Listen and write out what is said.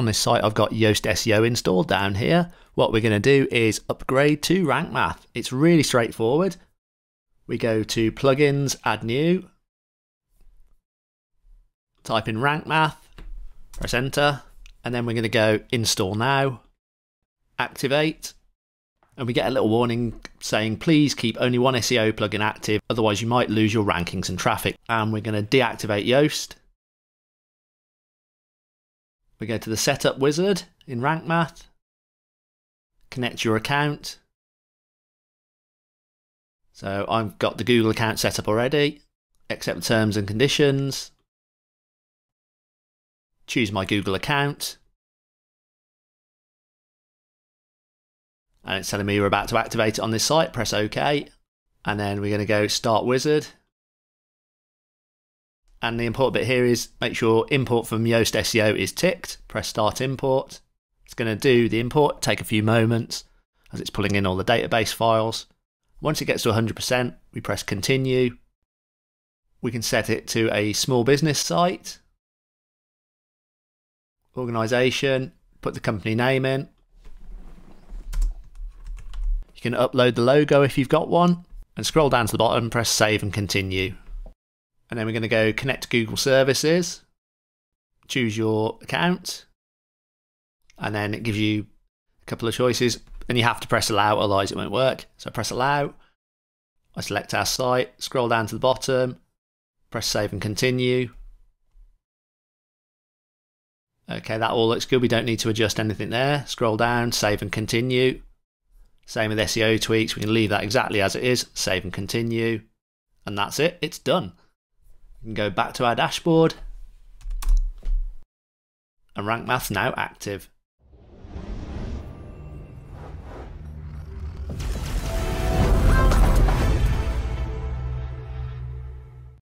On this site, I've got Yoast SEO installed down here. What we're going to do is upgrade to Rank Math. It's really straightforward. We go to Plugins, Add New, type in Rank Math, press Enter, and then we're going to go Install Now, Activate, and we get a little warning saying please keep only one SEO plugin active, otherwise you might lose your rankings and traffic. And we're going to deactivate Yoast. We go to the setup wizard in Rank Math, connect your account. So I've got the Google account set up already, accept terms and conditions, choose my Google account, and it's telling me we're about to activate it on this site. Press OK. And then we're going to go Start Wizard. And the important bit here is make sure import from Yoast SEO is ticked. Press Start Import. It's going to do the import, take a few moments as it's pulling in all the database files. Once it gets to 100%, we press Continue. We can set it to a small business site, organisation, put the company name in, you can upload the logo if you've got one and scroll down to the bottom, press save and continue. And then we're going to go connect to Google services, choose your account, and then it gives you a couple of choices and you have to press allow, otherwise it won't work. So press allow. I select our site, scroll down to the bottom, press save and continue. Okay, that all looks good. We don't need to adjust anything there. Scroll down, save and continue. Same with SEO tweaks, we can leave that exactly as it is, save and continue, and that's it, it's done. We can go back to our dashboard, and Rank Math's now active.